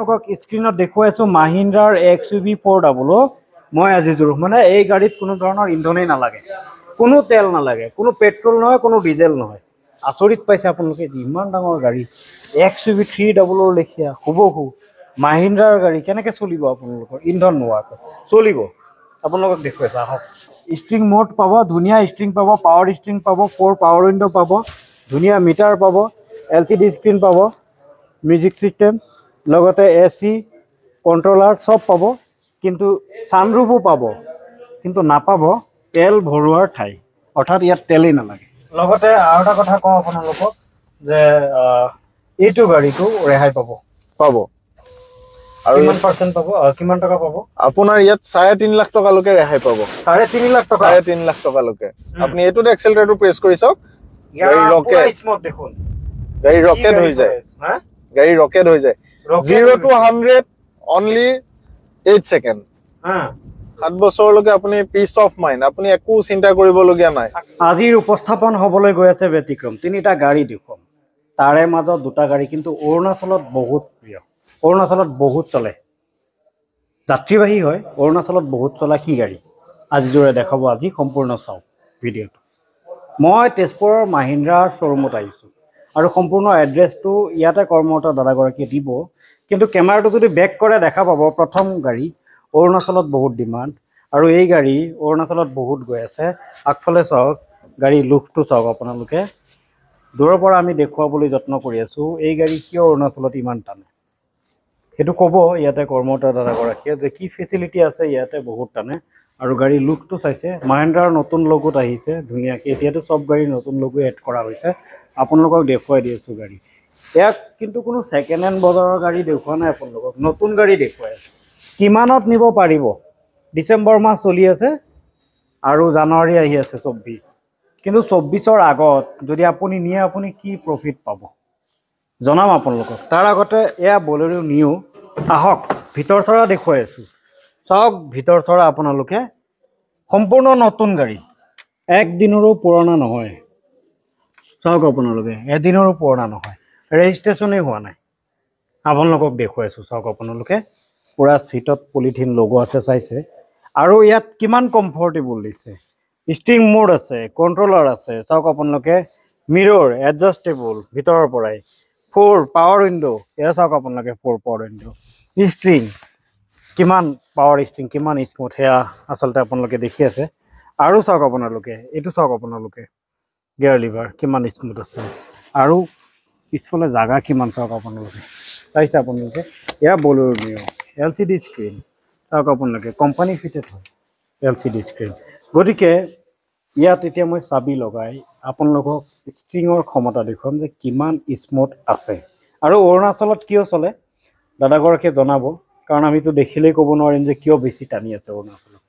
আপোনালোকক স্ক্ৰীণত দেখুৱাই আছো মাহিন্দ্ৰাৰ X U V four double মই আজি জোৰ মানে এই গাড়ীত কোনো ধৰণৰ ইন্ধনেই নালাগে। কোনো তেল নালাগে কোনো পেট্ৰল নহয় কোনো ডিজেল নহয়। আচৰিত পাইছে আপোনালোকে ইমান ডাঙৰ গাড়ী। এক্স ইউ ভি থ্ৰী ডাবলৰ লেখীয়া হুবহু। মাহিন্দ্ৰাৰ গাড়ী কেনেকৈ চলিব আপোনালোকৰ? ইন্ধন নোহোৱাকৈ। চলিব। আপোনালোকক দেখুৱাইছে আহক। ষ্ট্ৰিং মোড পাব ধুনীয়া ষ্ট্ৰিং পাব পাৱাৰ ষ্ট্ৰিং পাব ফ'ৰ পাৱাৰ উইণ্ড' পাব ধুনীয়া মিটাৰ পাব এল চি ডি স্ক্ৰীণ পাব মিউজিক ছিষ্টেম লগতে এ চি কণ্ট্ৰলাৰ চব পাব কিন্তু ছানৰুফো পাব কিন্তু নাপাব তেল ভৰোৱাৰ ঠাই। অৰ্থাৎ ইয়াত তেলেই নালাগে। লগতে আৰু এটা কথা কওঁ আপোনালোকক যে এইটো গাড়ীটো ৰেহাই পাব। পাব। আৰু কিমান পাৰ্চেণ্ট পাব? কিমান টকা পাব? আপোনাৰ ইয়াত চাৰে তিনি লাখ টকালৈকে ৰেহাই পাব। চাৰে তিনি লাখ টকা? চাৰে তিনি লাখ টকালৈকে। আপুনি এইটোত এক্সেলটাৰটো প্ৰেছ কৰি চাওক। গাড়ী smooth দেখোন। গাড়ী ৰকেট হৈ যায়। হা? গাড়ী ৰকেট হৈ যায়। Zero' to. Hundred only eight second. সাত বছৰলৈকে আপুনি পিচ অফ মাইণ্ড আপুনি একো চিন্তা কৰিবলগীয়া নাই। আজিৰ উপস্থাপন হ'বলৈ গৈ আছে ব্যতিক্ৰম। তিনিটা গাড়ী দেখুৱাম। তাৰে মাজত দুটা গাড়ী কিন্তু অৰুণাচলত বহুত প্ৰিয়। অৰুণাচলত বহুত চলে। যাত্ৰীবাহী হয় অৰুণাচলত বহুত চলা সি গাড়ী। আজিযোৰে দেখাব আজি সম্পূৰ্ণ চাওক ভিডিঅ'টো। মই তেজপুৰৰ মাহিন্দ্ৰা শ্ব'ৰুমত আহিছোঁ। আৰু সম্পূৰ্ণ এড্ৰেছটো ইয়াতে কৰ্মৰত দাদাগৰাকীয়ে দিব। কিন্তু কেমেৰাটো যদি বেক কৰে দেখা পাব প্ৰথম গাড়ী অৰুণাচলত বহুত ডিমাণ্ড আৰু এই গাড়ী অৰুণাচলত বহুত গৈ আছে। আগফালে চাওক গাড়ীৰ লুকটো চাওক আপোনালোকে। দূৰৰ পৰা আমি দেখুৱাবলৈ যত্ন কৰি আছোঁ এই গাড়ী কিয় অৰুণাচলত ইমান টানে? সেইটো ক'ব ইয়াতে কৰ্মৰত দাদাগৰাকীয়ে যে কি ফেচিলিটি আছে ইয়াতে বহুত টানে। আৰু গাড়ীৰ লুকটো চাইছে মাহেন্দ্ৰাৰ নতুন লগোত আহিছে ধুনীয়াকৈ। এতিয়াতো চব গাড়ীৰ নতুন লগো এড কৰা হৈছে। আপোনালোকক দেখুৱাই দি আছোঁ গাড়ী। ইয়াক কিন্তু কোনো ছেকেণ্ড হেণ্ড বজাৰৰ গাড়ী দেখুওৱা নাই আপোনালোকক নতুন গাড়ী দেখুৱাই আছোঁ। কিমানত নিব পাৰিব? ডিচেম্বৰ মাহ চলি আছে আৰু জানুৱাৰী আহি আছে চৌব্বিছ কিন্তু চৌব্বিছৰ আগত যদি আপুনি নিয়ে আপুনি কি প্ৰফিট পাব? জনাম আপোনালোকক। তাৰ আগতে এয়া বলেৰো নিও আহক ভিতৰ চৰা দেখুৱাই আছোঁ। চাওক ভিতৰ চৰা আপোনালোকে। সম্পূৰ্ণ নতুন গাড়ী। একদিনৰো পুৰণা নহয়। চাওক আপোনালোকে এদিনৰো পুৰণা নহয়। ৰেজিষ্ট্ৰেশ্যনেই হোৱা নাই। আপোনালোকক দেখুৱাইছোঁ চাওক আপোনালোকে। পূৰা চিটত পলিথিন লগোৱা আছে চাইছে। আৰু ইয়াত কিমান কমফৰ্টেবল দিছে। ষ্টিং মোড আছে কণ্ট্ৰলাৰ আছে চাওক আপোনালোকে। মিৰৰ এডজাষ্টেবল ভিতৰৰ পৰাই। ফ'ৰ পাৱাৰ উইণ্ড' এয়া চাওক আপোনালোকে ফ'ৰ পাৱাৰ উইণ্ড' ষ্ট্ৰিং কিমান পাৱাৰ ষ্ট্ৰিং কিমান স্মুথ সেয়া আচলতে আপোনালোকে দেখি আছে। আৰু চাওক আপোনালোকে এইটো চাওক আপোনালোকে। গিয়াৰ লিভাৰ কিমান স্মুথ আছে আৰু পিছফালে জাগা কিমান চাওক আপোনালোকে? চাইছে আপোনালোকে? এয়া বলেৰো নিও এল চি ডি স্ক্ৰীণ চাওক আপোনালোকে কোম্পানী ফিটেড হয় এল চি ডি স্ক্ৰীণ গতিকে ইয়াত এতিয়া মই চাবি লগাই আপোনালোকক ষ্ট্ৰিঙৰ ক্ষমতা দেখুৱাম যে কিমান স্মুথ আছে। আৰু অৰুণাচলত কিয় চলে? দাদাগৰাকীয়ে জনাব কাৰণ আমিতো দেখিলেই ক'ব নোৱাৰিম যে কিয় বেছি টানি আছে অৰুণাচলত।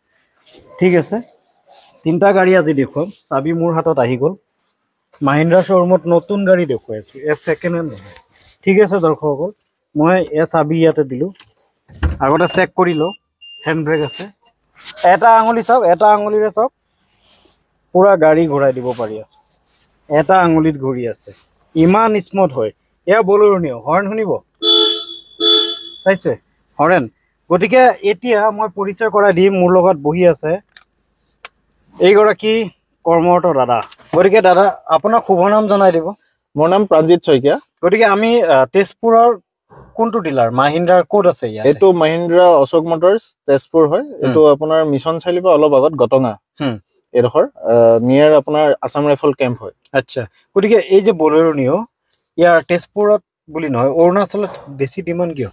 ঠিক আছে? তিনিটা গাড়ী আজি দেখুৱাম চাবি মোৰ হাতত আহি গ'ল। মাহিন্দ্ৰা শ্ব'ৰুমত নতুন গাড়ী দেখুৱাই আছোঁ এ ছেকেণ্ড হেণ্ড নহয়। ঠিক আছে দৰ্শকসকল মই এ চাবি ইয়াতে দিলোঁ। আগতে চেক কৰি লওঁ হেণ্ড ব্ৰেক আছে। এটা আঙুলি চাওক এটা আঙুলিৰে চাওক পূৰা গাড়ী ঘূৰাই দিব পাৰি আছোঁ। এটা আঙুলিত ঘূৰি আছে। ইমান স্মুথ হয়। এয়া বলেৰো নিও হৰ্ণ শুনিব? চাইছে? হৰেণ? গতিকে এতিয়া মই পৰিচয় কৰাই দিম মোৰ লগত বহি আছে। এইগৰাকী কৰ্মৰত দাদা। গতিকে দাদা আপোনাক শুভ নাম জনাই দিব। মোৰ নাম প্ৰাণজিৎ শইকীয়া। গতিকে আমি তেজপুৰৰ কোনটো ডিলাৰ? মাহিন্দ্ৰাৰ ক'ত আছে ইয়াত? এইটো মহিন্দ্ৰা অশোক মটৰ্ছ তেজপুৰ হয়। এইটো আপোনাৰ মিছন চাৰিআলিৰ পৰা অলপ আগত গটঙা। এইডোখৰ নিয়াৰ আপোনাৰ আছাম ৰাইফল কেম্প হয়। আচ্ছা। গতিকে এই যে বলেৰো নিও ইয়াৰ তেজপুৰত বুলি নহয় অৰুণাচলত বেছি ডিমাণ্ড কিয়?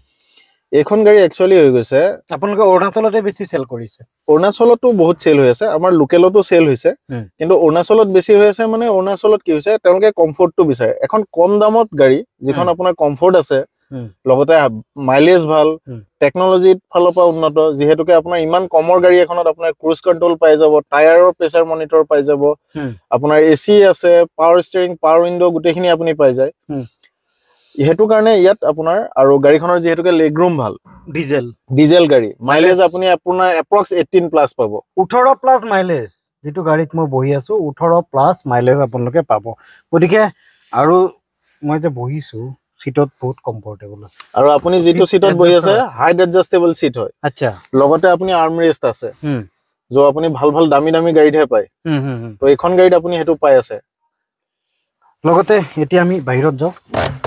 এইখন গাড়ী একচুৱেলি হৈ গৈছে আপোনালোকে অৰুণাচলতে বেছি চেল কৰিছে অৰুণাচলতো বহুত চেল হৈ আছে আমাৰ লোকেলতো চেল হৈছে। কিন্তু অৰুণাচলত বেছি হৈ আছে মানে অৰুণাচলত কি হৈছে তেওঁলোকে কমফৰ্টটো বিচাৰে এখন কম দামত গাড়ী যিখন। আপোনাৰ কমফৰ্ট আছে। লগতে মাইলেজ ভাল। টেকনলজিৰ ফালৰ পৰা উন্নত যিহেতুকে আপোনাৰ ইমান কমৰ গাড়ী এখনত আপোনাৰ ক্ৰুজ কণ্ট্ৰল পাই যাব টায়াৰৰ প্ৰেচাৰ মনিটৰ পাই যাব। আপোনাৰ এ চি আছে পাৱাৰ ষ্টিয়াৰিং পাৱাৰ উইণ্ড' গোটেইখিনি আপুনি পাই যায়। সেইটো কাৰণে ইয়াত আপোনাৰ আৰু গাড়ীখনৰ যিহেতুকে লেগৰুম ভাল। ডিজেল ডিজেল গাড়ী। মাইলেজ আপুনি আপোনাৰ এপ্ৰক্স এইটিন প্লাছ পাব। ওঠৰ প্লাছ মাইলেজ যিটো গাড়ীত মই বহি আছোঁ ওঠৰ প্লাছ মাইলেজ আপোনালোকে পাব। গতিকে আৰু মই যে বহিছোঁ চিটত বহুত কমফৰ্টেবল আছে। আৰু আপুনি যিটো চিটত বহি আছে. হাইট এডজাষ্টেবল চিট হয়। আচ্ছা। লগতে আপুনি আৰ্ম ৰেষ্ট আছে য'ত আপুনি ভাল ভাল দামী দামী গাড়ীতহে পায়। তো এইখন গাড়ীত আপুনি সেইটো পাই আছে। লগতে এতিয়া আমি বাহিৰত যাওঁ।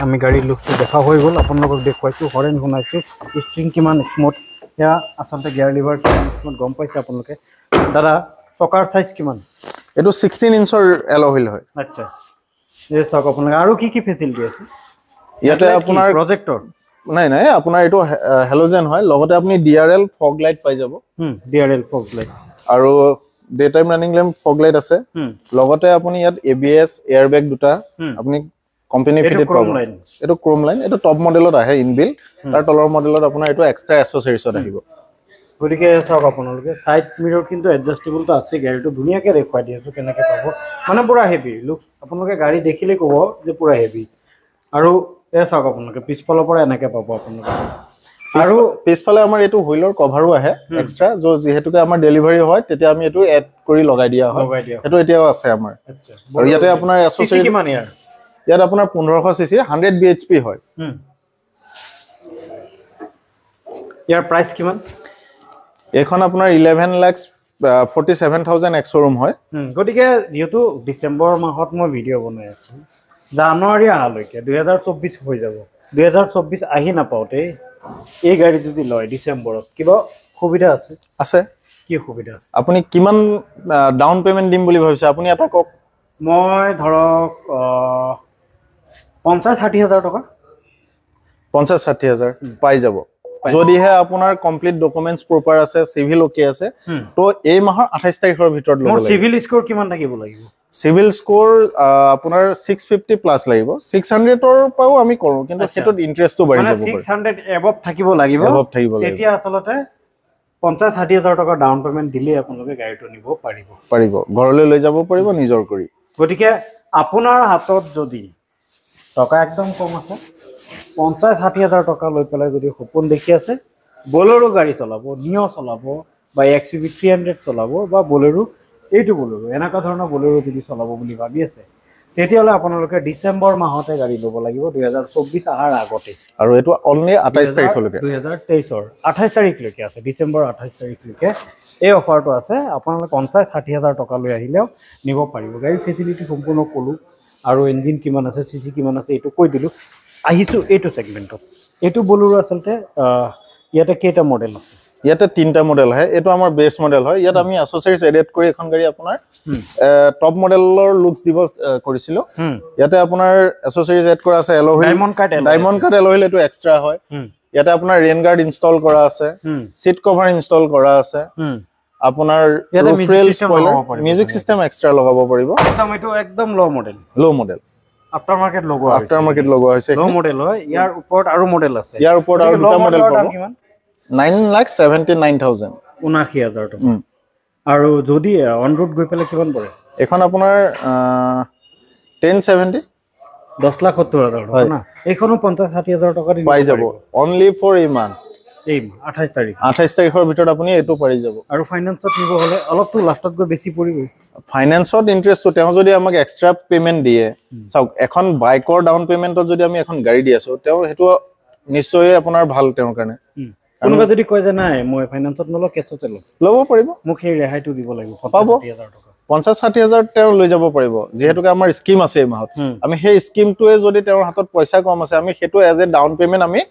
আমি গাড়ীৰ লুকটো দেখা হৈ গ'ল। আপোনালোকক দেখুৱাইছোঁ হৰেণ শুনাইছোঁ। ষ্ট্ৰিং কিমান স্মুথ সেয়া আচলতে গিয়াৰ লিভাৰ কিমান স্মুথ গম পাইছে আপোনালোকে? দাদা চকাৰ চাইজ কিমান? এইটো ছিক্সটিন ইঞ্চৰ এলহিল হয়। আচ্ছা। এই চাওক আপোনালোকে আৰু কি কি ফেচিলিটি আছে? ইয়াতে আপোনাৰ প্ৰজেক্টৰ নাই নাই আপোনাৰ এইটো হেল'জেন হয়। লগতে আপুনি D R L fog light পাই যাব। D R L fog light আৰু day time running lamp fog light আছে লগতে আপুনি ইয়াত A B S air bag দুটা। আপুনি কোম্পানী এইটো ফিটেড পাব এইটো ক্ৰোম লাইন এইটো টপ মডেলত আহে ইনবিল তাৰ তলৰ মডেলত আপোনাৰ এইটো এক্সট্ৰা এচেচৰিজত আহিব। গতিকে চাওক আপোনালোকে চাইড মিৰৰ কিন্তু এডজাষ্টেবলটো আছে গাড়ীটো ধুনীয়াকৈ দেখুৱাই দি আছোঁ কেনেকৈ পাব। মানে পূৰা হেভি লুক আপোনালোকে গাড়ী দেখিলেই ক'ব যে পূৰা হেভি আৰু এয়া চাওক আপোনালোকে পিছফালৰ পৰা এনেকৈ পাব আপোনালোকে। আৰু পিছফালে আমাৰ এইটো হুইলৰ কভাৰো আহে এক্সট্ৰা য'ত যিহেতুকে আমাৰ ডেলিভাৰী হয় তেতিয়া আমি এইটো এড কৰি লগাই দিয়া হয়। সেইটো এতিয়াও আছে আমাৰ। আৰু ইয়াতে আপোনাৰ CC এচেচৰিজ কিমান ইয়াৰ? ইয়াত আপোনাৰ পোন্ধৰশ C C hundred B H P হয়। ইয়াৰ প্ৰাইচ কিমান? এইখন আপোনাৰ eleven lakhs forty seven thousand ex room হয়। গতিকে যিহেতু ডিচেম্বৰ মাহত মই ভিডিঅ' বনাই আছোঁ জানুৱাৰী অহালৈকে দুহেজাৰ চৌব্বিছ হৈ যাব। দুহেজাৰ চৌব্বিছ আহি নাপাওঁতেই এই গাড়ী যদি লয় ডিচেম্বৰত কিবা সুবিধা আছে? আছে। কি সুবিধা? আপুনি কিমান ডাউন পে'মেণ্ট দিম বুলি ভাবিছে? আপুনি এটা কওক। মই ধৰক পঞ্চাছ ষাঠি হাজাৰ টকা। পঞ্চাছ ষাঠি হাজাৰ পাই যাব। যদিহে আপোনাৰ কমপ্লিট ডকুমেণ্টছ প্ৰপাৰ আছে চিভিল অ'কে আছে। তো এই মাহৰ আঠাইছ তাৰিখৰ ভিতৰত ল'ব মোৰ লাগিব। চিভিল স্ক'ৰ কিমান থাকিব লাগিব? চিভিল স্ক'ৰ আপোনাৰ ছিক্স ফিফটি প্লাছ লাগিব। ছিক্স হাণ্ড্ৰেডৰ পৰাও আমি কৰোঁ কিন্তু। সেইটোত ইণ্টাৰেষ্টটো বাঢ়ি যাব ছিক্স হাণ্ড্ৰেড এবভ থাকিব লাগিব। Above থাকিব লাগিব। তেতিয়া আচলতে পঞ্চাছ ষাঠি হাজাৰ টকা ডাউন পে'মেণ্ট দিলেই আপোনালোকে গাড়ীটো নিব পাৰিব। পাৰিব। ঘৰলৈ লৈ যাব পাৰিব নিজৰ কৰি। গতিকে আপোনাৰ হাতত যদি টকা একদম কম আছে। পঞ্চাছ ষাঠি হাজাৰ টকা লৈ পেলাই যদি সপোন দেখি আছে বলেৰো গাড়ী চলাব নিঅ' চলাব বা X U V three hundred চলাব বা বলেৰো এইটো বলেৰো এনেকুৱা ধৰণৰ বলেৰো যদি চলাব বুলি ভাবি আছে তেতিয়াহ'লে আপোনালোকে ডিচেম্বৰ মাহতে গাড়ী ল'ব লাগিব দুহেজাৰ চৌব্বিছ অহাৰ আগতে। আৰু এইটো অনলি আঠাইছ তাৰিখলৈকে? দুহেজাৰ তেইছৰ আঠাইছ তাৰিখলৈকে আছে ডিচেম্বৰ আঠাইছ তাৰিখলৈকে। এই অফাৰটো আছে আপোনালোকে পঞ্চাছ ষাঠি হাজাৰ টকা লৈ আহিলেও নিব পাৰিব। গাড়ীৰ ফেচিলিটি সম্পূৰ্ণ ক'লোঁ। আৰু ইঞ্জিন কিমান আছে চি চি কিমান আছে এইটো কৈ দিলোঁ। আহিছোঁ এইটো ছেগমেণ্টত এইটো বলেৰো আচলতে ইয়াতে কেইটা মডেল আছে? ইয়াতে তিনিটা মডেল আহে। এইটো আমাৰ বেষ্ট মডেল হয়। ইয়াত আমি এচেচৰিজ এডেড কৰি এখন গাড়ী আপোনাৰ। টপ মডেলৰ লুকছ দিব কৰিছিলোঁ। ইয়াতে আপোনাৰ এচেচৰিজ এড কৰা আছে এল'হুইল ডায়মণ্ড কাৰ্ড এল'হুইল এইটো এক্সট্ৰা হয়। ইয়াতে আপোনাৰ ৰেইন গাৰ্ড ইনষ্টল কৰা আছে। চিট কভাৰ ইনষ্টল কৰা আছে। আপোনাৰ ইয়াতে music system লগাব পাৰিব মিউজিক চিষ্টেম এক্সট্ৰা লগাব পাৰিব। একদম এইটো একদম low' model low' model aftermarket লগোৱা আফটাৰ মাৰ্কেট লগোৱা হৈছে। ল' মডেল হয়। ইয়াৰ ওপৰত আৰু মডেল আছে। ইয়াৰ ওপৰত আৰু গতিকে low দুটা মডেল model ৰ দাম পাব। কিমান? Nine lakh seventy nine thousand ঊনাশী হাজাৰ টকা। আৰু যদি অন ৰোড গৈ পেলাই কিমান পৰে? এইখন আপোনাৰ টেন ছেভেণ্টি দহ লাখ সত্তৰ হাজাৰ টকা হয়। না? এইখনো পঞ্চাছ ষাঠি হাজাৰ টকা পাই যাব। অনলি ফৰ ইমান। এই আঠাইছ তাৰিখ। আঠাইছ তাৰিখৰ ভিতৰত আপুনি এইটো পাৰি যাব। আৰু ফাইনেন্সত নিব হ'লে অলপতো লাষ্টত গৈ বেছি পৰিব ফাইনেন্সত ইণ্টাৰেষ্টটো তেওঁ যদি আমাক এক্সট্ৰা পে'মেণ্ট দিয়ে চাওক এখন বাইকৰ ডাউন পে'মেণ্টত যদি আমি এখন গাড়ী দি আছো তেওঁ সেইটো নিশ্চয় আপোনাৰ ভাল তেওঁৰ কাৰণে। কোনোবা যদি কয় যে নাই মই ফাইনেন্সত নলওঁ কেছতে ল'ম ল'ব পাৰিব। মোক সেই ৰেহাইটো দিব লাগিব পাব। পঞ্চাছ ষাঠি হাজাৰ তেওঁ লৈ যাব পাৰিব। যিহেতুকে আমাৰ স্কিম আছে এই মাহত। আমি সেই স্কিমটোৱে যদি তেওঁৰ হাতত পইচা কম আছে আমি সেইটো এজ এ ডাউন পে'মেণ্ট আমি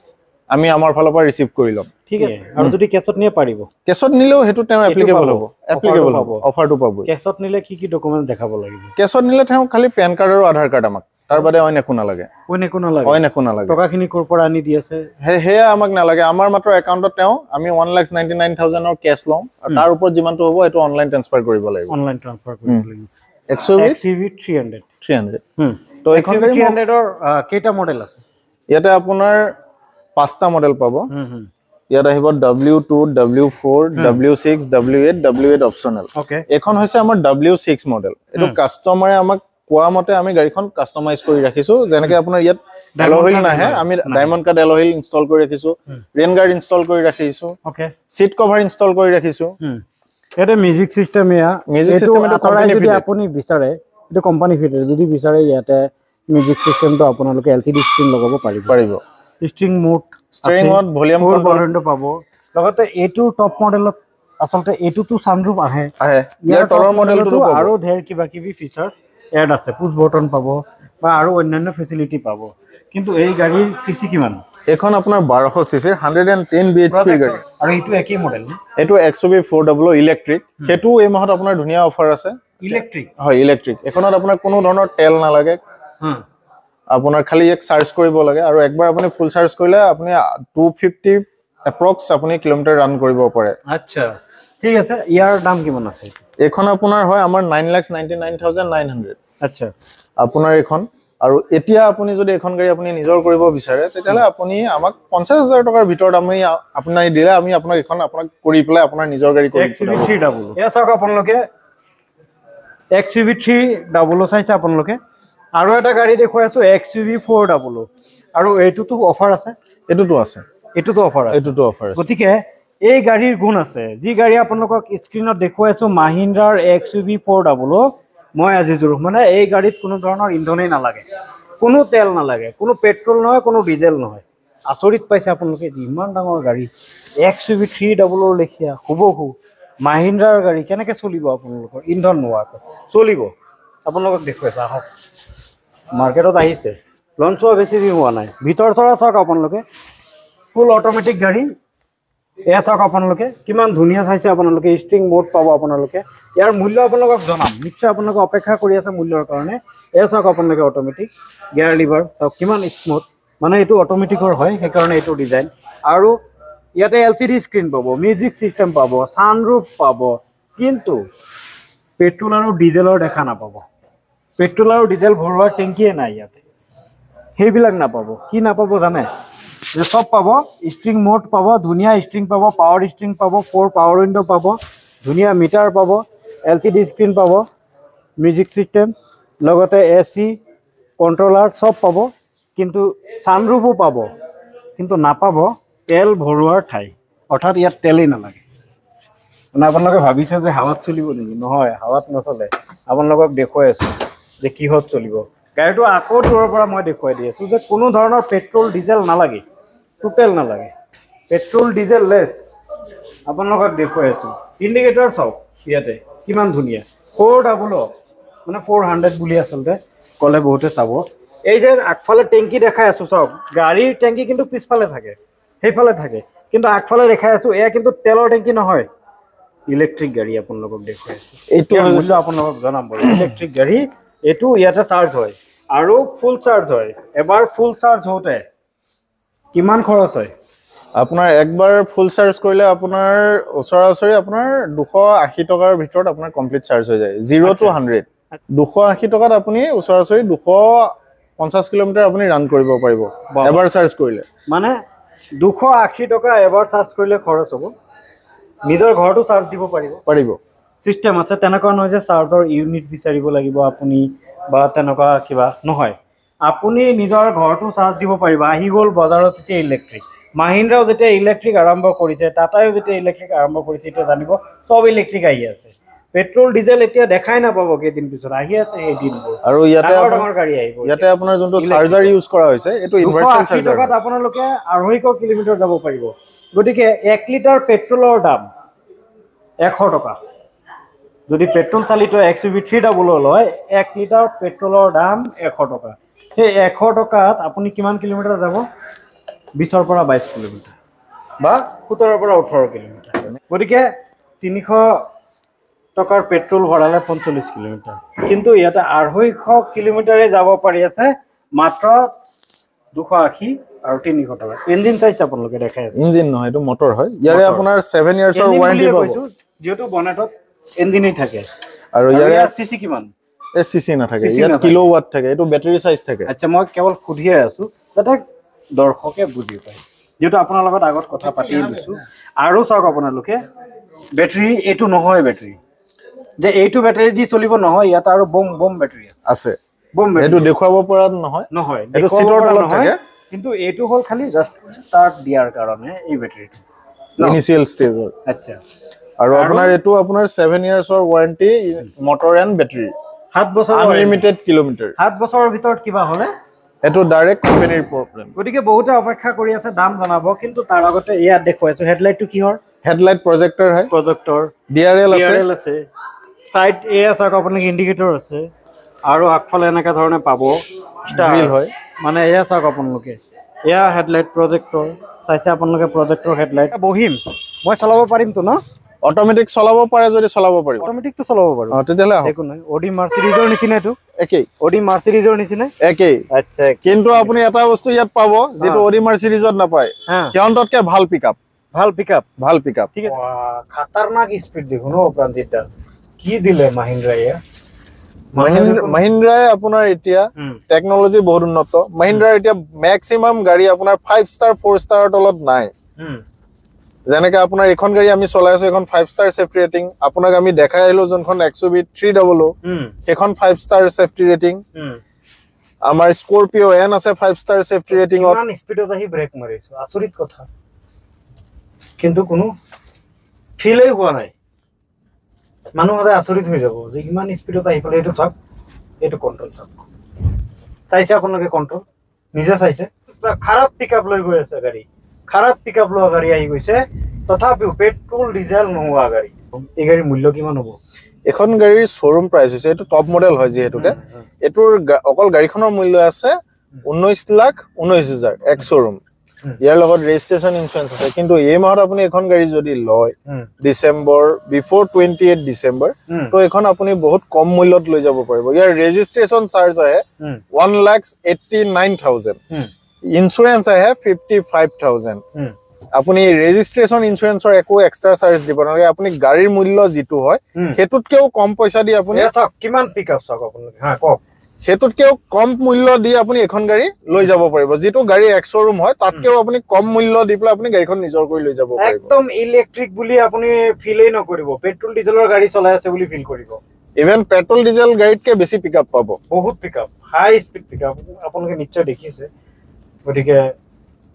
আমি আমাৰ ফালৰ পৰা ৰিচিভ কৰি ল'ম। ঠিক আছে। আৰু যদি কেছত নিয়ে পাৰিব? কেছত নিলেও সেইটো তেওঁ এপ্লিকেবল। হ'ব। এপ্লিকেবল হ'ব। অফাৰটো পাব কেছত নিলে কি কি ডকুমেণ্ট দেখাব লাগিব? কেছত নিলে তেওঁ খালি পেন কাৰ্ড আৰু আধাৰ কাৰ্ড আমাক। তাৰ বাদে অইন একো নালাগে। অইন একো নালাগে? অইন একো নালাগে। টকাখিনি ক'ৰ পৰা আনি দি আছে? সেয়া আমাক নালাগে। আমাৰ মাত্ৰ একাউণ্টত তেওঁ আমি ওৱান লাখ নাইণ্টি নাইন থাউজেণ্ডৰ কেছ লওঁ আৰু তাৰ ওপৰত যিমানটো হ'ব সেইটো অনলাইন ট্ৰান্সফাৰ কৰিব লাগিব। অনলাইন ট্ৰান্সফাৰ কৰিব লাগিব। X U V X U V three hundred three hundred তো তো এইখন এইখন গাড়ী থ্ৰী মই- হাণ্ড্ৰেডৰ কেইটা মডেল আছে? ইয়াতে আপোনাৰ পাঁচটা মডেল পাব। ইয়াত আহিব W two W four W six W eight W eight optional okay এইখন হৈছে আমাৰ ডাব্লিউ ছিক্স মডেল এইটো কাষ্টমাৰে আমাক কোৱা মতে আমি গাড়ীখন কাষ্টমাইজ কৰি ৰাখিছো। যেনেকে আপোনাৰ ইয়াত এলহিল নাহে আমি ডায়মণ্ড কাৰ্ড এলহিল ইনষ্টল কৰি ৰাখিছো। ৰেইন গাৰ্ড ইনষ্টল কৰি ৰাখিছো। চিট কভাৰ ইনষ্টল কৰি ৰাখিছো। ইয়াতে মিউজিক চিষ্টেম এয়া। Music এইটো system এইটো আঁতৰাই company যদি fitted। আপুনি বিচাৰে এইটো কোম্পানী ফিটেড যদি বিচাৰে ইয়াতে মিউজিক চিষ্টেমটো আপোনালোকে এল চি ডি স্ক্ৰীণ লগাব পাৰিব। পাৰিব। ষ্ট্ৰিং মুড ষ্টেৰিঙত ভলিউম ফুল কণ্ট্ৰল ভলিউমটো পাব। লগতে এইটো টপ মডেলত আচলতে এইটোতো চানৰুফ আহে। আহে। ইয়াৰ তলৰ মডেলটো মডেলটো আৰু ধেৰ কিবা কিবি ফিচাৰ এড আছে। পুছ বটন পাব বা আৰু অন্যান্য ফেচিলিটি পাব। কিন্তু এই গাড়ীৰ চি চি কিমান? এইখন আপোনাৰ বাৰশ চিচিৰ hundred and ten B H পিৰ গাড়ী। আৰু এইটো একেই মডেল এইটো X B four double electric সেইটো এই মাহত আপোনাৰ ধুনীয়া অফাৰ আছে। ইলেক্ট্ৰিক হয় ইলেক্ট্ৰিক এইখনত আপোনাৰ কোনো ধৰণৰ তেল নালাগে। আপোনাৰ খালি এক চাৰ্জ কৰিব লাগে আৰু একবাৰ আপুনি ফুল চাৰ্জ কৰিলে আপুনি টু ফিফটি এপ্ৰক্স আপুনি কিলোমিটাৰ ৰান কৰিব পাৰে। আচ্ছা ঠিক আছে ইয়াৰ দাম কিমান আছে? এইখন আপোনাৰ হয় আমাৰ nine lakh ninety nine thousand nine hundred আচ্ছা। আপোনাৰ এইখন আৰু এতিয়া আপুনি যদি এখন গাড়ী আপুনি নিজৰ কৰিব বিচাৰে তেতিয়াহ'লে আপুনি আমাক পঞ্চাছ হাজাৰ টকাৰ ভিতৰত আমি আপোনাৰ দিলে আমি আপোনাক এখন আপোনাক কৰি পেলাই আপোনাৰ নিজৰ গাড়ী কৰি চাওক আপোনালোকে। X U V three double O চাইছে আপোনালোকে। আৰু এটা গাড়ী দেখুৱাই আছো X U V four double O আৰু এইটোতো অফাৰ আছে? এইটোতো আছে। এইটোতো অফাৰ আছে। এইটোতো অফাৰ আছে। গতিকে এই গাড়ীৰ গুণ আছে। যি গাড়ী আপোনালোকক স্ক্ৰীণত দেখুৱাই আছো মাহিন্দ্ৰাৰ X U V four double O মই আজি জোৰো মানে এই গাড়ীত কোনো ধৰণৰ ইন্ধনেই নালাগে। কোনো তেল নালাগে। কোনো পেট্ৰল নহয় কোনো ডিজেল নহয়। আচৰিত পাইছে আপোনালোকে ইমান ডাঙৰ গাড়ী। এক্স ইউ ভি থ্ৰী ডাবলৰ লেখীয়া হুবহু। মাহিন্দ্ৰাৰ গাড়ী কেনেকৈ চলিব আপোনালোকৰ? ইন্ধন নোহোৱাকৈ। চলিব। আপোনালোকক দেখুৱাইছে আহক। মাৰ্কেটত আহিছে। লঞ্চ হোৱা বেছি দিন হোৱা নাই। ভিতৰ চৰা চাওক আপোনালোকে। ফুল অট'মেটিক গাড়ী। এয়া চাওক আপোনালোকে। কিমান ধুনীয়া চাইছে আপোনালোকে। ষ্ট্ৰিং বোৰ্ড পাব আপোনালোকে। ইয়াৰ মূল্য আপোনালোকক জনাম। নিশ্চয় আপোনালোকে অপেক্ষা কৰি আছে মূল্যৰ কাৰণে। এয়া চাওক আপোনালোকে অট'মেটিক গিয়াৰ লিভাৰ চাওক কিমান স্মুথ মানে এইটো অট'মেটিকৰ হয় সেইকাৰণে এইটো ডিজাইন আৰু ইয়াতে এল চি ডি স্ক্ৰীণ পাব মিউজিক চিষ্টেম পাব ছানৰুফ পাব। কিন্তু পেট্ৰল আৰু ডিজেলৰ দেখা নাপাব। পেট্ৰল আৰু ডিজেল ভৰোৱাৰ টেংকিয়ে নাই ইয়াতে। সেইবিলাক নাপাব। কি নাপাব জানে? যে চব পাব ষ্ট্ৰিং মোড পাব ধুনীয়া ষ্ট্ৰিং পাব পাৱাৰ ষ্ট্ৰিং পাব ফ'ৰ পাৱাৰ উইণ্ড' পাব ধুনীয়া মিটাৰ পাব এল চি ডি স্ক্ৰীণ পাব মিউজিক চিষ্টেম লগতে এ চি কণ্ট্ৰলাৰ চব পাব কিন্তু ছানৰুফো পাব কিন্তু নাপাব তেল ভৰোৱাৰ ঠাই। অৰ্থাৎ ইয়াত তেলেই নালাগে। মানে আপোনালোকে ভাবিছে যে হাৱাত চলিব নেকি? নহয় হাৱাত নচলে। আপোনালোকক দেখুৱাই আছোঁ। যে কিহত চলিব। গাড়ীটো আকৌ দূৰৰ পৰা মই দেখুৱাই দি আছোঁ যে কোনো ধৰণৰ পেট্ৰল ডিজেল নালাগে। টোটেল নালাগে। পেট্ৰল ডিজেল লেছ আপোনালোকক দেখুৱাই আছোঁ। ইণ্ডিকেটৰ চাওক ইয়াতে কিমান ধুনীয়া। ফ'ৰ ডাবল মানে ফ'ৰ হাণ্ড্ৰেড বুলি আচলতে ক'লে বহুতে চাব। এই যে আগফালে টেংকি দেখাই আছোঁ চাওক। গাড়ীৰ টেংকি কিন্তু পিছফালে থাকে সেইফালে থাকে। কিন্তু আগফালে দেখাই আছোঁ এয়া কিন্তু তেলৰ টেংকি নহয়। ইলেক্ট্ৰিক গাড়ী আপোনালোকক দেখুৱাই আছোঁ। এইটো আপোনালোকক জনাম বাৰু। ইলেক্ট্ৰিক গাড়ী এইটো ইয়াতে চাৰ্জ হয়। আৰু ফুল চাৰ্জ হয়। এবাৰ ফুল চাৰ্জ হওঁতে কিমান খৰচ হয়? আপোনাৰ একবাৰ ফুল চাৰ্জ কৰিলে আপোনাৰ ওচৰা ওচৰি আপোনাৰ দুশ আশী টকাৰ ভিতৰত আপোনাৰ কমপ্লিট চাৰ্জ হৈ যায়। জিৰ' টু হাণ্ড্ৰেড দুশ আশী টকাত আপুনি ওচৰা ওচৰি দুশ পঞ্চাছ কিলোমিটাৰ আপুনি ৰান কৰিব পাৰিব। এবাৰ চাৰ্জ কৰিলে। মানে দুশ আশী টকা এবাৰ চাৰ্জ কৰিলে খৰচ হ'ব। নিজৰ ঘৰতো চাৰ্জ দিব পাৰিব। পাৰিব। চিষ্টেম আছে তেনেকুৱা নহয় যে চাৰ্জৰ ইউনিট বিচাৰিব লাগিব আপুনি বা তেনেকুৱা কিবা নহয়। আপুনি নিজৰ ঘৰতো চাৰ্জ দিব পাৰিব। আহি গ'ল বজাৰত এতিয়া ইলেক্ট্ৰিক মাহিন্দ্ৰাও যেতিয়া ইলেক্ট্ৰিক আৰম্ভ কৰিছে টাটাইও যেতিয়া ইলেক্ট্ৰিক আৰম্ভ কৰিছে এতিয়া জানিব চব ইলেক্ট্ৰিক আহি আছে। পেট্ৰল ডিজেল এতিয়া দেখাই নাপাব কেইদিন পিছত। আহি আছে সেই দিনবোৰ। আৰু ইয়াতে ডাঙৰ গাড়ী আহিব। ইয়াতে আপোনাৰ যোনটো চাৰ্জাৰ ইউজ কৰা হৈছে এইটো আশী চাৰ্জাৰ টকাত আপোনালোকে আঢ়ৈশ কিলোমিটাৰ যাব পাৰিব। গতিকে এক লিটাৰ পেট্ৰলৰ দাম এশ টকা। যদি পেট্ৰল চালিত এক্স ইউ ভি থ্ৰী ডাবলৰ লয় এক লিটাৰ পেট্ৰলৰ দাম এশ টকা। সেই এশ টকাত আপুনি কিমান কিলোমিটাৰ যাব? বিছৰ পৰা বাইছ কিলোমিটাৰ। বা সোতৰৰ পৰা ওঠৰ কিলোমিটাৰ। গতিকে তিনিশ টকাৰ পেট্ৰল ভৰালে পঞ্চল্লিছ কিলোমিটাৰ। কিন্তু ইয়াতে আঢ়ৈশ কিলোমিটাৰে যাব পাৰি আছে মাত্ৰ দুশ আশী আৰু তিনিশ টকা। ইঞ্জিন চাইছে আপোনালোকে দেখাই আছে। ইঞ্জিন নহয় এইটো মটৰ হয়। ইয়াৰে। আপোনাৰ ছেভেন ইয়াৰ্ছৰ ৱাৰেণ্টি পাব। যিহেতু বনেটত ইঞ্জিনেই থাকে। আৰু ইয়াৰে ইয়াৰ চি চি কিমান? এ চি চি নাথাকে। ইয়াত নাথাকে। কিলো ৱাট থাকে। এইটো বেটাৰী চাইজ থাকে। আচ্ছা মই কেৱল সুধিয়ে আছো যাতে দৰ্শকে বুজি পায়। যিহেতু আপোনাৰ লগত আগত কথা পাতি লৈছো। আৰু চাওক আপোনালোকে বেটেৰী এইটো নহয় বেটেৰী যে এইটো বেটেৰী দি চলিব নহয় ইয়াত আৰু বম বম বেটেৰী আছে। বম বেটেৰী দেখুৱাব পৰা নহয়। নহয় এইটো চিটৰ তলত থাকে। কিন্তু এইটো হ'ল খালি জাষ্ট ষ্টাৰ্ট দিয়াৰ কাৰণে এই বেটেৰীটো? ইনিচিয়েল ষ্টেজৰ আচ্ছা। আৰু আপোনাৰ এইটো আপোনাৰ ছেভেন ইয়াৰ্ছৰ ৱাৰেণ্টি মটৰ এণ্ড বেটাৰী সাত বছৰ আনলিমিটেড কিলোমিটাৰ সাত বছৰৰ ভিতৰত কিবা হ'লে? এইটো ডাইৰেক্ট কোম্পানীৰ প্ৰব্লেম গতিকে বহুতে অপেক্ষা কৰি আছে দাম জনাব কিন্তু তাৰ আগতে ইয়াত দেখুৱাইছো হেডলাইটটো কিহৰ? হেডলাইট প্ৰজেক্টৰ হয়। প্ৰজেক্টৰ ডি আৰ এল আছে। আছে। চাইড এয়া চাওক আপোনালোকে ইণ্ডিকেটৰ আছে। আৰু আগফালে এনেকুৱা ধৰণে পাব। Grill হয়। মানে এয়া চাওক আপোনালোকে। এয়া হেডলাইট প্ৰজেক্টৰ চাইছে আপোনালোকে প্ৰজেক্টৰ হেডলাইট বহিম। মই চলাব পাৰিমতো ন? অট'মেটিক চলাব পাৰে যদি চলাব পাৰিব। অট'মেটিকটো চলাব পাৰোঁ। অ তেতিয়াহ'লে আহক। একো নাই অডি মাৰ্চিডিজৰ নিচিনাইতো একেই। অডি মাৰ্চিডিজৰ নিচিনাই একেই। আচ্ছা কিন্তু আপুনি এটা বস্তু ইয়াত পাব যিটো অডিমাৰ চিৰিজত নাপায়। হা। সিহঁততকে ভাল পিক আপ ভাল পিক আপ ভাল পিক আপ ঠিক আছে। খাতারনাক স্পিড দেখুন ও প্রান্তিক দা কি দিলে মাহিন্দ্রা ইয়া মহিন্দ্ৰাই আপোনাৰ এতিয়া টেকনলজি বহুত উন্নত। মহিন্দ্ৰাৰ এতিয়া মেক্সিমাম গাড়ী আপোনাৰ ফাইভ ষ্টাৰ ফ'ৰ ষ্টাৰৰ তলত নাই। যেনেকে আপোনাৰ এইখন গাড়ী আমি চলাই আছো এখন ফাইভ ষ্টাৰ ছেফটি ৰেটিং আপোনাক আমি দেখাই আহিলো যোনখন এক্স বি থ্ৰী ডবল হুম, সেইখন ফাইভ ষ্টাৰ ছেফটি ৰেটিং হুম। আমাৰ স্কৰপিঅ' এন আছে ফাইভ ষ্টাৰ ছেফটি ৰেটিঙত স্পিডত আহি ব্ৰেক মাৰিছো আচৰিত কথা। কিন্তু কোনো ফিলেই হোৱা নাই। মানুহ সদায় আচৰিত হৈ যাব যে ইমান স্পিডত আহি পেলাই এইটো চাওক এইটো কণ্ট্ৰল চাওক। চাইছে আপোনালোকে কণ্ট্ৰল নিজে চাইছে? খাৰাপ পিক আপ লৈ গৈ আছে গাড়ী। খাৰাপ পিক আপ লোৱা গাড়ী আহি গৈছে। তথাপিও পেট্ৰল ডিজেল নোহোৱা গাড়ী। এই গাড়ীৰ মূল্য কিমান হ'ব? এইখন গাড়ীৰ শ্বৰুম প্ৰাইচ হৈছে এইটো টপ মডেল হয় যিহেতুকে। এইটোৰ অকল গাড়ীখনৰ মূল্য আছে ঊনৈশ লাখ ঊনৈশ হাজাৰ এক্স শ্বৰুম। ইয়াৰ লগত ৰেজিষ্ট্ৰেশ্যন ইঞ্চুৰেঞ্চ আছে। কিন্তু এই মাহত আপুনি এখন গাড়ী যদি লয় December before twenty eight December তো এইখন আপুনি বহুত কম মূল্যত লৈ যাব পাৰিব। ইয়াৰ ৰেজিষ্ট্ৰেশ্যন চাৰ্জ আহে one lakh eighty nine thousand insurance আহে ফিফটি ফাইভ থাউজেণ্ড আপুনি ৰেজিষ্ট্ৰেশ্যন ইঞ্চুৰেঞ্চৰ একো এক্সট্ৰা চাৰ্জ দিব নালাগে। আপুনি গাড়ীৰ মূল্য যিটো হয় উম। সেইটোতকেও কম পইচা দি আপুনি কিমান পিক আপ চাওক আপোনালোকে? কওক। সেইটোতকেও কম মূল্য দি আপুনি এখন গাড়ী লৈ যাব পাৰিব। যিটো গাড়ী এক্স শ্বৰুম হয় তাতকেও আপুনি কম মূল্য দি পেলাই আপুনি গাড়ীখন নিজৰ কৰি লৈ যাব একদম ইলেক্ট্ৰিক বুলি আপুনি ফিলেই নকৰিব। পেট্ৰল ডিজেলৰ গাড়ী চলাই আছে বুলি ফিল কৰিব। ইভেন পেট্ৰল ডিজেল গাড়ীতকে বেছি পিক আপ পাব। বহুত pick up high speed pick up আপোনালোকে নিশ্চয় দেখিছে। গতিকে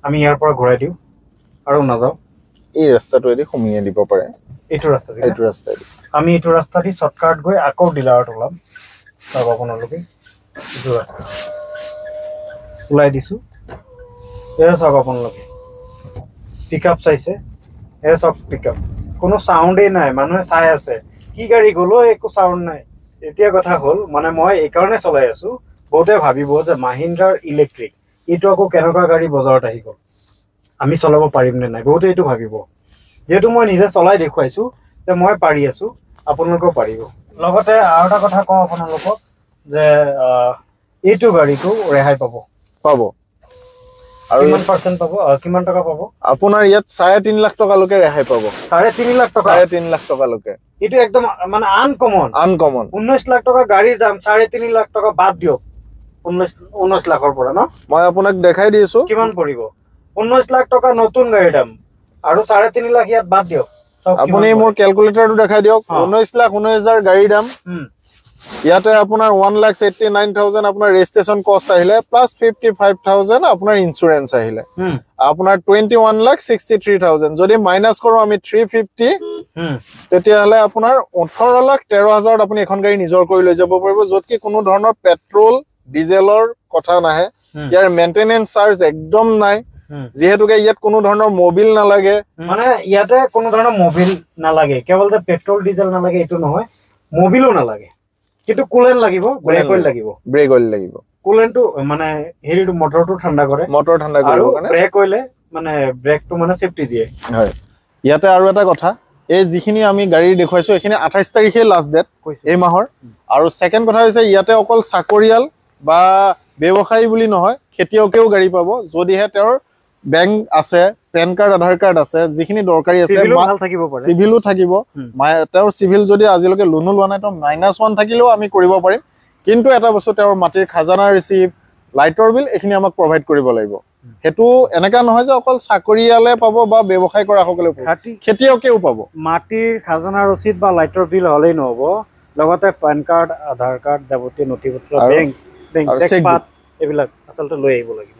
আমি ইয়াৰ পৰা ঘূৰাই দিওঁ। আৰু নাযাওঁ। এই ৰাস্তাটোৱেদি সুমিয়াই দিব পাৰে। এইটো ৰাস্তা এইটো ৰাস্তাইদি আমি এইটো ৰাস্তা দি শ্বৰ্টকাট গৈ আকৌ ডিলাৰত ওলাম। চাওক আপোনালোকে। এইটো ৰাস্তা। ওলাই দিছোঁ। এয়া চাওক আপোনালোকে। পিক আপ চাইছে। এয়া চাওক পিক আপ কোনো চাউণ্ডেই নাই। মানুহে চাই আছে। কি গাড়ী গ'লো একো চাউণ্ড নাই। এতিয়া কথা হ'ল মানে মই এইকাৰণে চলাই আছোঁ। বহুতে ভাবিব যে মাহিন্দ্ৰাৰ ইলেক্ট্ৰিক এইটো আকৌ কেনেকুৱা গাড়ী বজাৰত আহি গ'ল আমি চলাব পাৰিম নে নাই? বহুতে এইটো ভাবিব। যিহেতু মই নিজে চলাই দেখুৱাইছোঁ যে মই পাৰি আছোঁ আপোনালোকেও পাৰিব। লগতে আৰু এটা কথা কওঁ আপোনালোকক যে এইটো গাড়ীটো ৰেহাই পাব। পাব। আৰু কিমান পাৰ্চেণ্ট পাব? আহ, কিমান টকা পাব? আপোনাৰ ইয়াত চাৰে তিনি লাখ টকালৈকে ৰেহাই পাব। চাৰে তিনি লাখ টকা? চাৰে তিনি লাখ টকালৈকে। এইটো একদম মানে আনকমন আনকমন ঊনৈশ লাখ টকা গাড়ীৰ দাম চাৰে তিনি লাখ টকা বাদ দিয়ক। ঊনৈশ লাখৰ পৰা ন? মই আপোনাক দেখাই দিছো। কিমান পৰিব? ঊনৈশ লাখ টকা নতুন গাড়ীৰ দাম। আৰু চাৰে তিনি লাখ ইয়াত বাদ দিয়ক। আপুনি মোৰ। কেলকুলেটাৰটো দেখাই দিয়ক। ঊনৈশ লাখ ঊনৈশ হাজাৰ গাড়ীৰ দাম। ইয়াতে আপোনাৰ one lakh eighty nine thousand আপোনাৰ ৰেজিষ্ট্ৰেশ্যন কষ্ট আহিলে প্লাছ ফিফটি ফাইভ থাউজেণ্ড আপোনাৰ ইঞ্চুৰেঞ্চ আহিলে। আপোনাৰ twenty one lakh sixty three thousand যদি মাইনাছ কৰোঁ আমি থ্ৰী ফিফটি তেতিয়াহ'লে আপোনাৰ ওঠৰ লাখ তেৰ হাজাৰত আপুনি এখন গাড়ী নিজৰ কৰি লৈ যাব পাৰিব য'ত কি কোনো ধৰণৰ পেট্ৰল ডিজেলৰ কথা নাহে। ইয়াৰ মেইনটেনেঞ্চ চাৰ্জ একদম নাই। যিহেতুকে ইয়াত কোনো ধৰণৰ মবিল নালাগে। মানে ইয়াতে কোনো ধৰণৰ মবিল নালাগে। কেৱল যে পেট্ৰল ডিজেল নালাগে এইটো নহয়। মবিলো নালাগে। কিন্তু কুলেন লাগিব ব্ৰেক অইল লাগিব। ব্ৰেক অইল লাগিব। কুলেনটো মানে হেৰিটো মটৰটো ঠাণ্ডা কৰে। মটৰ ঠাণ্ডা আৰু কৰিবৰ কাৰণে। ব্ৰেক অইলে মানে ব্ৰেকটো মানে চেফটি দিয়ে। হয়। ইয়াতে আৰু এটা কথা এই যিখিনি আমি গাড়ী দেখুৱাইছো এইখিনি আঠাইছ তাৰিখে লাষ্ট ডেট এই মাহৰ। আৰু ছেকেণ্ড কথা হৈছে ইয়াতে অকল চাকৰিয়াল বা ব্যৱসায়ী বুলি নহয় খেতিয়কেও গাড়ী পাব। যদিহে তেওঁৰ বেংক আছে পেন কাৰ্ড আধাৰ কাৰ্ড আছে যিখিনি দৰকাৰী আছে চিভিলো থাকিব তেওঁৰ চিভিল যদি আজিলৈকে লোনো লোৱা নাই তেওঁ মাইনাছ ওৱান থাকিলেও আমি কৰিব পাৰিম। কিন্তু এটা বস্তু তেওঁৰ মাটিৰ খাজানা ৰিচিপ্ট লাইটৰ বিল এইখিনি আমাক প্ৰভাইড কৰিব লাগিব। সেইটো এনেকা নহয় যে অকল চাকৰিয়ালে পাব বা ব্যৱসায় কৰা সকলেও পাব। খাটি খেতিয়কেও পাব। মাটিৰ খাজনা ৰচিদ বা লাইটৰ বিল হ'লেই নহ'ব। লগতে পেন কাৰ্ড আধাৰ কাৰ্ড যাৱতীয় নথি পত্ৰ বেংক বেংক। পাত এইবিলাক আচলতে লৈ আহিব লাগিব